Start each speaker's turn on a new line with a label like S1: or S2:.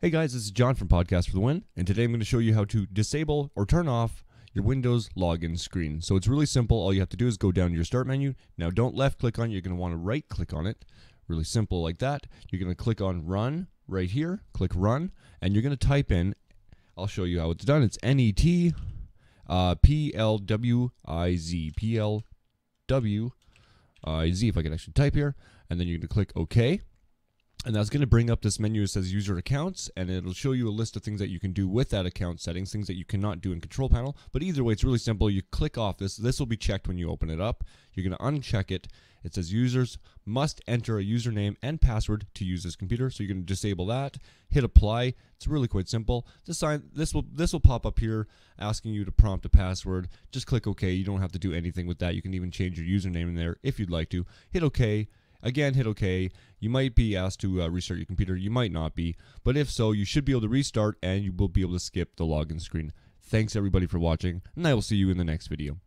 S1: Hey guys, this is John from Podcast for the Win, and today I'm going to show you how to disable or turn off your Windows login screen. So it's really simple. All you have to do is go down to your start menu. Now don't left click on it, you're going to want to right click on it. Really simple like that. You're going to click on run right here, click run, and you're going to type in, I'll show you how it's done. It's N-E-T uh, P-L-W-I-Z, P-L-W-I-Z, if I can actually type here. And then you're going to click OK and that's going to bring up this menu that says user accounts and it'll show you a list of things that you can do with that account settings things that you cannot do in control panel. But either way it's really simple. You click off this this will be checked when you open it up. You're going to uncheck it. It says users must enter a username and password to use this computer. So you're going to disable that hit apply. It's really quite simple. This sign this will this will pop up here asking you to prompt a password. Just click ok you don't have to do anything with that. You can even change your username in there if you'd like to. Hit ok Again, hit OK. You might be asked to uh, restart your computer. You might not be. But if so, you should be able to restart and you will be able to skip the login screen. Thanks everybody for watching, and I will see you in the next video.